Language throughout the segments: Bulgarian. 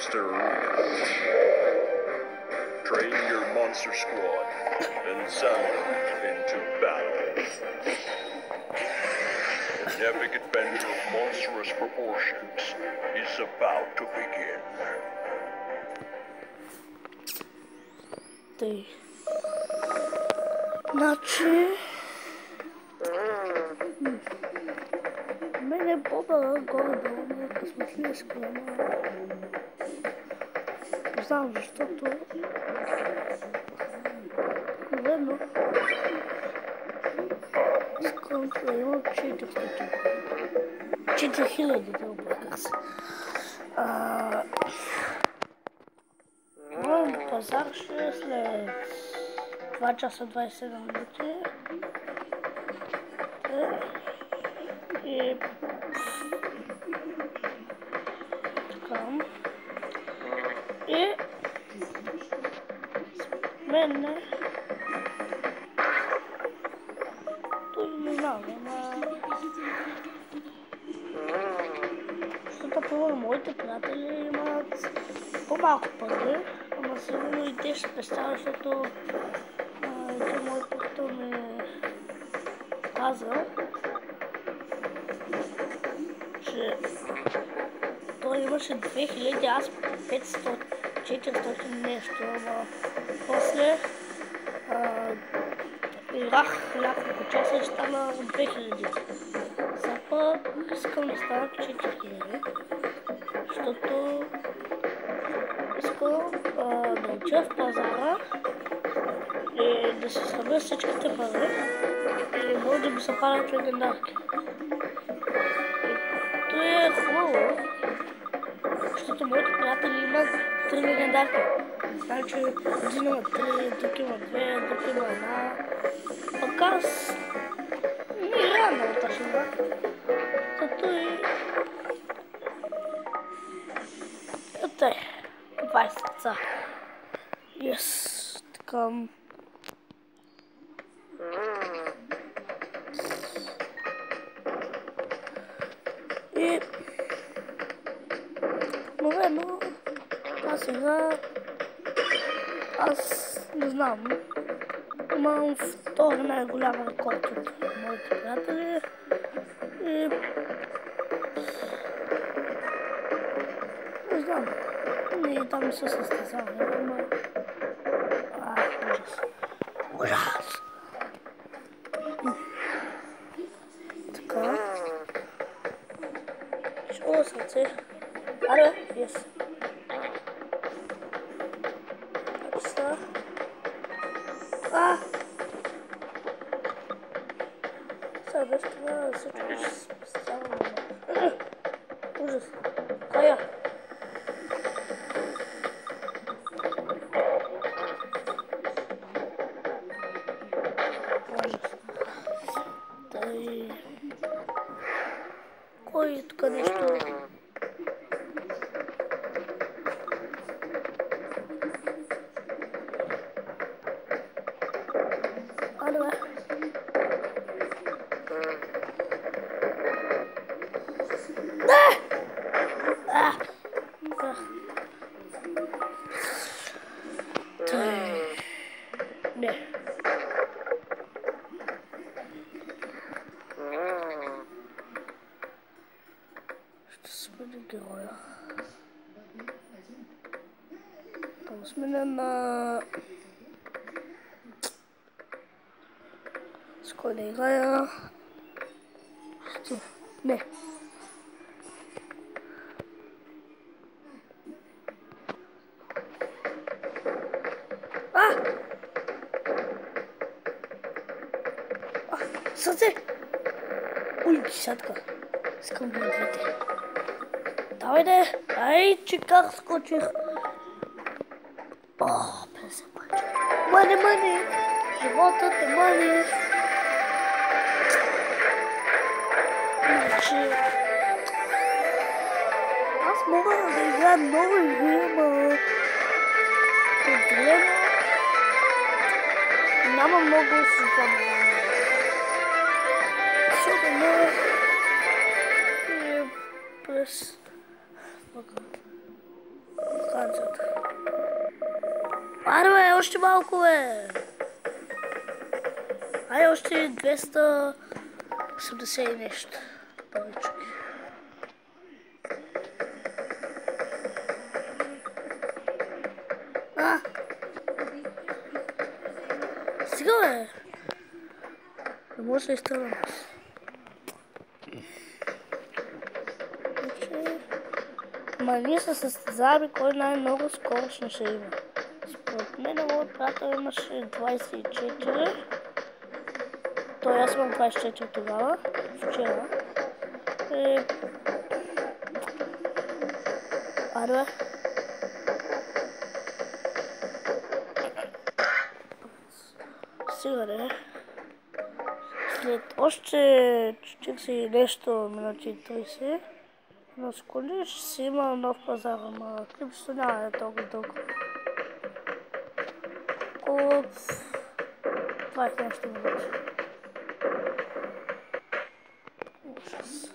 monster arena. Train your monster squad and send them into battle. An epic adventure of monstrous proportions is about to begin. Тъй. Значи... м, Мене Боба горе-долу ме е късметлийска, ама... Не Знам, защото... Обикновено... Искам да имам 400. 4000 да обърках се. Пазар ще е след 2 часа 27 минути. Е, И... Мене... Той не знам, ама... Защото първо моите приятели имат по-малко пари, ама сигурно и те ще спестяват, защото един мой приятел ми казал, че той имаше 2000, аз 500, 400 нещо, ама после играх няколко часа и стана 2000. Сега искам да стана 4000, защото искам да отида в пазара и да се събера всичките пари и може да ми се падат легендарки. И то е хубаво, защото моите приятели имат три легендарки. Значи един има три, друг има две, друг има една. Пък аз не играя много точно, да. Зато и... Ето е. 20 деца. Yes. Така. И... сега... Аз не знам. Имам втори най-голям рекорд от моите приятели. И... Не знам. Не, там се състезаваме, ама... А, ужас. Ужас! Сега без това всичко ще се спестявам. Ужас. Кая? Ужас. Тай... С кой да играя? Ще... Не. А! А! Сърце! Ой, десятка. Искам да двете. Давай де! Ай, че как скочих! О, 50 мъче. Мъни, мъни! Животът е мъни! Да играя много игри, ама... Определено... Няма много си забавление. особено и през вакансията. Аре бе, още малко бе! Ай, още 280 и нещо. Повече. А! Сега бе! Не може да изтръгвам. Значи, Ма ние се състезаваме кой най-много скоростно ще има. Според мен моят приятел имаше 24. Той аз имам 24 тогава, вчера. Аре бе. Сега де. След още 40 и нещо минути и 30 на секунди ще си има нов пазар, ама клипчето няма е толкова дълго. Около 20 нещо минути. Ужас.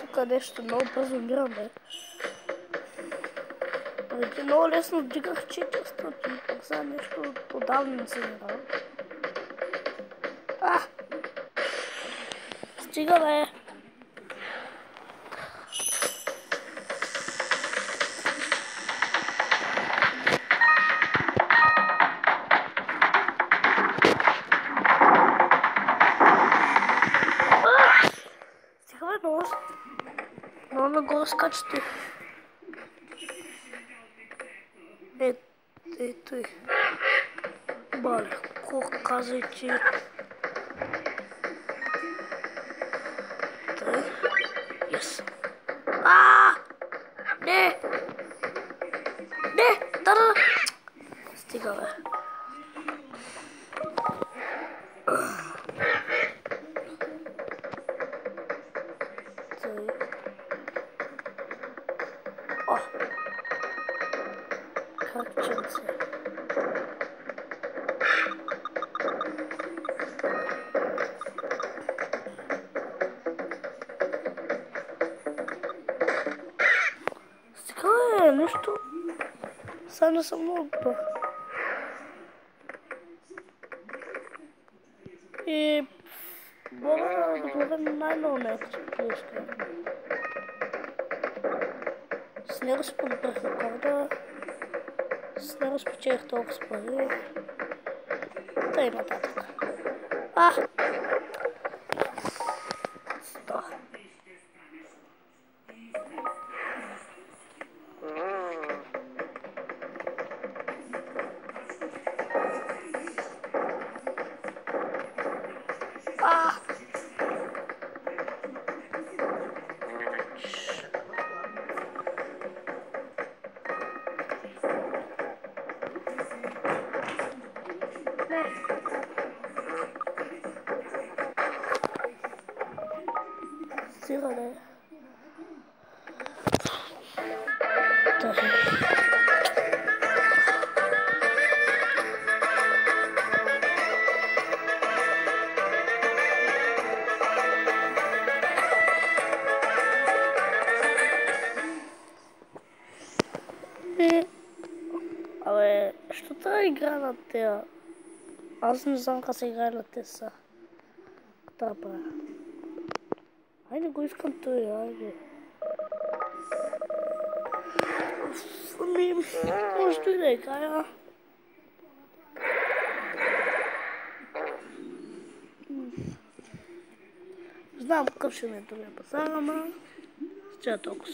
Тук нещо много бързо умирам, бе. Преди много лесно вдигах 400, пък сега нещо отдавна не се играл. А! Стига, бе! Стига, бе, много... Много нагоре скачате. Е, е, той. Бале, колко казай, че... Той. Yes. А! Не! Не! Да, да! Не съм добър. И... Мога да гледам най-много нещо. С него си подбрах рекорда. С него спечелих толкова с пари. Тъй нататък. А! Игра на тея? Аз не знам как се играе на тези са. Какво да правя? Айде го искам той, айде. Ами, може той да играя. Знам какъв ще ми е другия пазар, ама... Ще толкова.